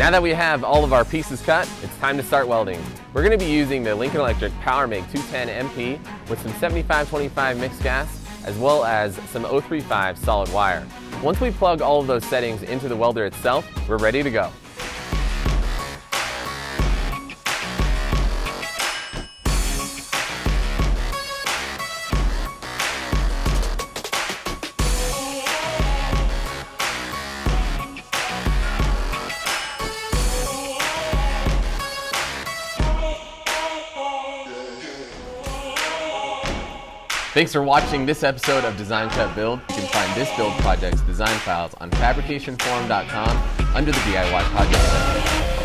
Now that we have all of our pieces cut, it's time to start welding. We're going to be using the Lincoln Electric PowerMig 210 MP with some 7525 mixed gas as well as some 035 solid wire. Once we plug all of those settings into the welder itself, we're ready to go. Thanks for watching this episode of Design Cut Build. You can find this build project's design files on fabricationforum.com under the DIY project section.